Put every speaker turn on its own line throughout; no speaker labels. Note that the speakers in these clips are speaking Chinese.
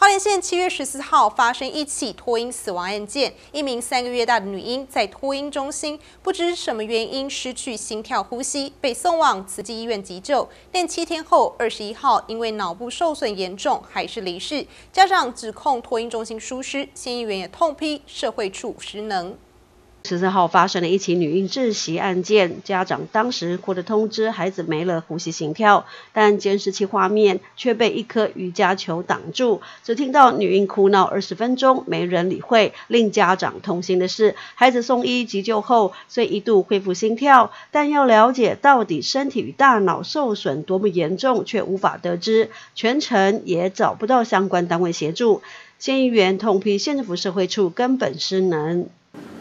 花莲县七月十四号发生一起托婴死亡案件，一名三个月大的女婴在托婴中心不知什么原因失去心跳呼吸，被送往慈济医院急救，但七天后二十一号因为脑部受损严重，还是离世。家长指控托婴中心疏失，县议员也痛批社会处失能。
十四号发生了一起女婴窒息案件，家长当时获得通知，孩子没了呼吸心跳，但监视器画面却被一颗瑜伽球挡住，只听到女婴哭闹二十分钟，没人理会。令家长痛心的是，孩子送医急救后，虽一度恢复心跳，但要了解到底身体与大脑受损多么严重，却无法得知，全程也找不到相关单位协助。县议员痛批县政府社会处根本失能。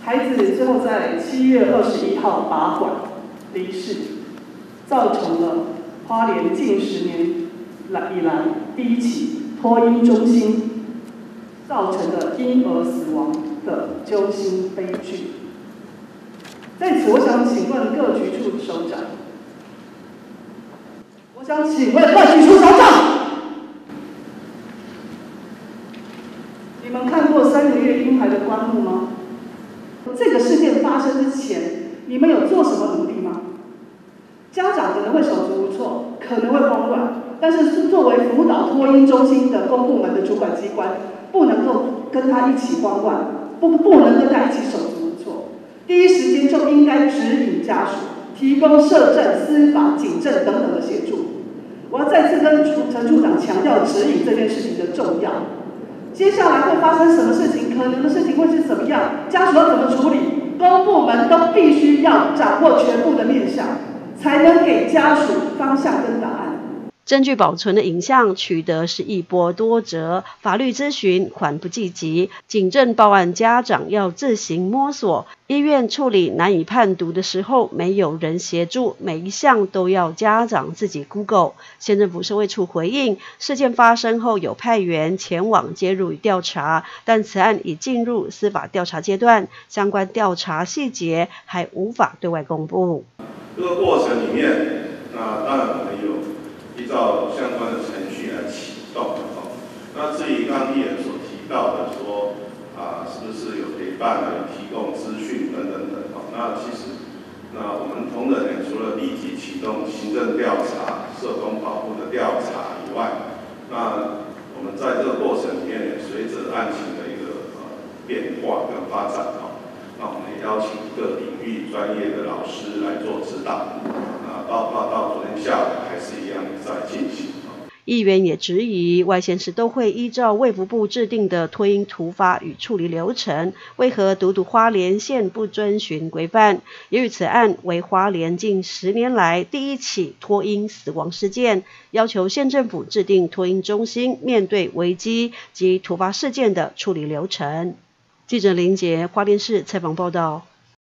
孩子最后在七月二十一号拔管离世，造成了花莲近十年来以来第一起托婴中心造成的婴儿死亡的揪心悲剧。在此，我想请问各局处首长，我想请问各局处首长，你们看过三个月婴孩的棺木吗？这个事件发生之前，你们有做什么努力吗？家长可能会手足无措，可能会慌乱，但是作为辅导托婴中心的公部门的主管机关，不能够跟他一起慌乱，不不能跟他一起手足无措，第一时间就应该指引家属，提供社政、司法、警政等等的协助。我要再次跟陈处长强调指引这件事情的重要。接下来会发生什么事情？人的事情会是怎么样？家属要怎么处理？公部门都必须要掌握全部的面向，才能给家属方向跟答案。
证据保存的影像取得是一波多折，法律咨询缓不济急，警政报案家长要自行摸索，医院处理难以判读的时候没有人协助，每一项都要家长自己 Google。县政府社会处回应，事件发生后有派员前往介入与调查，但此案已进入司法调查阶段，相关调查细节还无法对外公布。
这个过程里面，那当然我们有。依照相关的程序来启动，哦。那至于刚议员所提到的说，啊，是不是有提供资讯等等等，哦，那其实，那我们同仁呢，除了立即启动行政调查、社工保护的调查以外，那我们在这个过程里面，随着案情的一个呃变化跟发展，哦，那我们也邀请各领域专业的老师来做指导。啊包括到昨天下午还是一样在。
议员也质疑，外县市都会依照卫福部制定的托婴突发与处理流程，为何独独花莲县不遵循规范？也与此案为花莲近十年来第一起托婴死亡事件，要求县政府制定托婴中心面对危机及突发事件的处理流程。记者林杰花莲市采访报道。